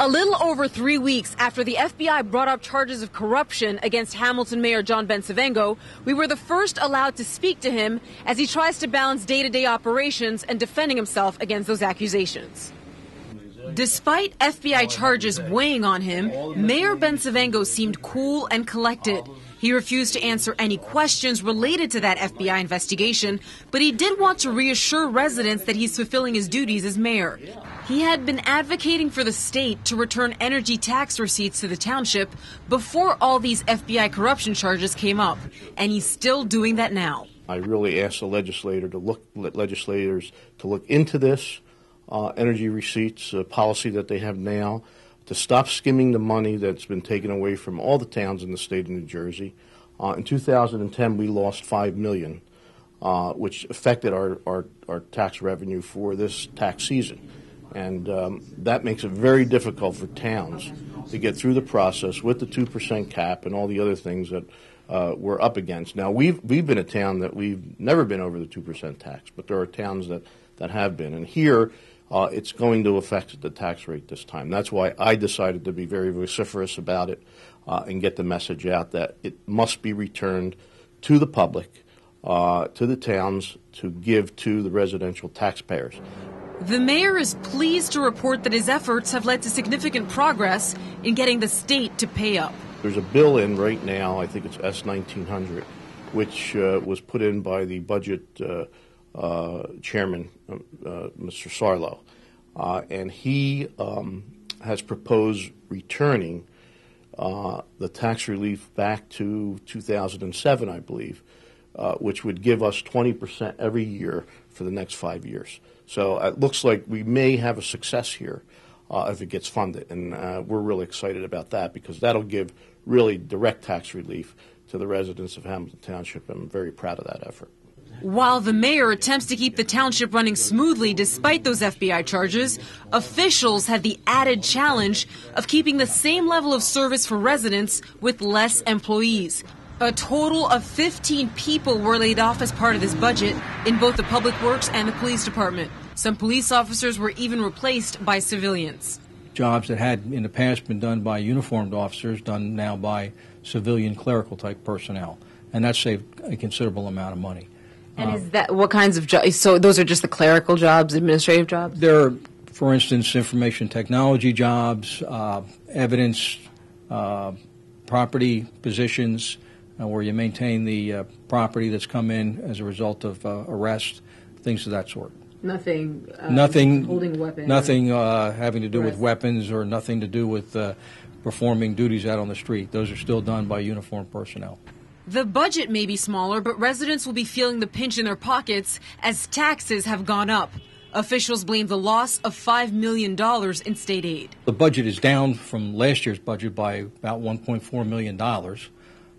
A little over three weeks after the FBI brought up charges of corruption against Hamilton Mayor John Bencivengo, we were the first allowed to speak to him as he tries to balance day to day operations and defending himself against those accusations. Despite FBI charges weighing on him, Mayor Bencivengo seemed cool and collected. He refused to answer any questions related to that FBI investigation, but he did want to reassure residents that he's fulfilling his duties as mayor. He had been advocating for the state to return energy tax receipts to the township before all these FBI corruption charges came up, and he's still doing that now. I really asked the legislator to look legislators to look into this uh, energy receipts uh, policy that they have now, to stop skimming the money that's been taken away from all the towns in the state of New Jersey. Uh, in 2010, we lost five million, uh, which affected our, our, our tax revenue for this tax season. And um, that makes it very difficult for towns to get through the process with the 2% cap and all the other things that uh, we're up against. Now, we've, we've been a town that we've never been over the 2% tax, but there are towns that, that have been. And here, uh, it's going to affect the tax rate this time. That's why I decided to be very vociferous about it uh, and get the message out that it must be returned to the public, uh, to the towns, to give to the residential taxpayers. The mayor is pleased to report that his efforts have led to significant progress in getting the state to pay up. There's a bill in right now, I think it's S 1900, which uh, was put in by the budget uh, uh, chairman, uh, Mr. Sarlo. and he um, has proposed returning the tax relief back to 2007, I believe, which would give us 20% every year for the next five years. So it looks like we may have a success here uh, if it gets funded, and uh, we're really excited about that because that'll give really direct tax relief to the residents of Hamilton Township. I'm very proud of that effort. While the mayor attempts to keep the township running smoothly despite those FBI charges, officials have the added challenge of keeping the same level of service for residents with less employees. A total of 15 people were laid off as part of this budget in both the public works and the police department. Some police officers were even replaced by civilians. Jobs that had in the past been done by uniformed officers, done now by civilian clerical type personnel. And that saved a considerable amount of money. And is that what kinds of jobs? So those are just the clerical jobs, administrative jobs? There are, for instance, information technology jobs, uh, evidence, uh, property positions, uh, where you maintain the uh, property that's come in as a result of uh, arrest, things of that sort. Nothing. Um, nothing. Holding weapons. Nothing uh, having to do arrest. with weapons or nothing to do with uh, performing duties out on the street. Those are still done by uniformed personnel. The budget may be smaller, but residents will be feeling the pinch in their pockets as taxes have gone up. Officials blame the loss of $5 million in state aid. The budget is down from last year's budget by about $1.4 million.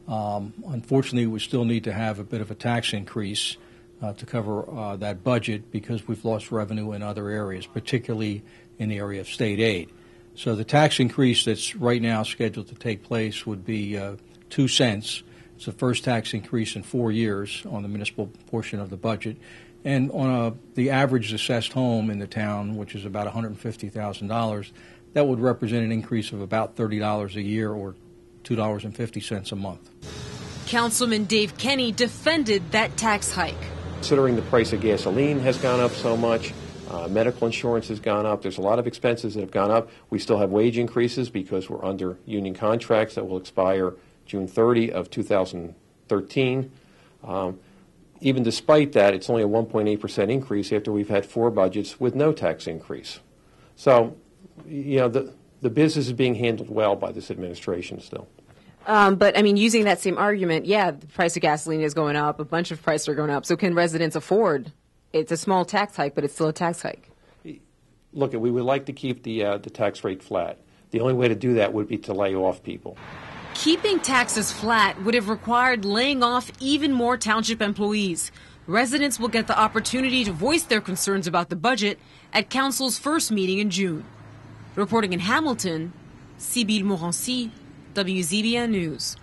Um, unfortunately, we still need to have a bit of a tax increase uh, to cover uh, that budget because we've lost revenue in other areas, particularly in the area of state aid. So the tax increase that's right now scheduled to take place would be uh, two cents. It's the first tax increase in four years on the municipal portion of the budget. And on a, the average assessed home in the town, which is about $150,000, that would represent an increase of about $30 a year or $2.50 a month. Councilman Dave Kenny defended that tax hike. Considering the price of gasoline has gone up so much, uh, medical insurance has gone up. There's a lot of expenses that have gone up. We still have wage increases because we're under union contracts that will expire June 30 of 2013. Um, even despite that, it's only a 1.8% increase after we've had four budgets with no tax increase. So, you know, the, the business is being handled well by this administration still. Um, but I mean, using that same argument, yeah, the price of gasoline is going up. A bunch of prices are going up. So can residents afford? It's a small tax hike, but it's still a tax hike. Look, we would like to keep the uh, the tax rate flat. The only way to do that would be to lay off people. Keeping taxes flat would have required laying off even more township employees. Residents will get the opportunity to voice their concerns about the budget at council's first meeting in June. Reporting in Hamilton, Sybille Morancy, WZBN News.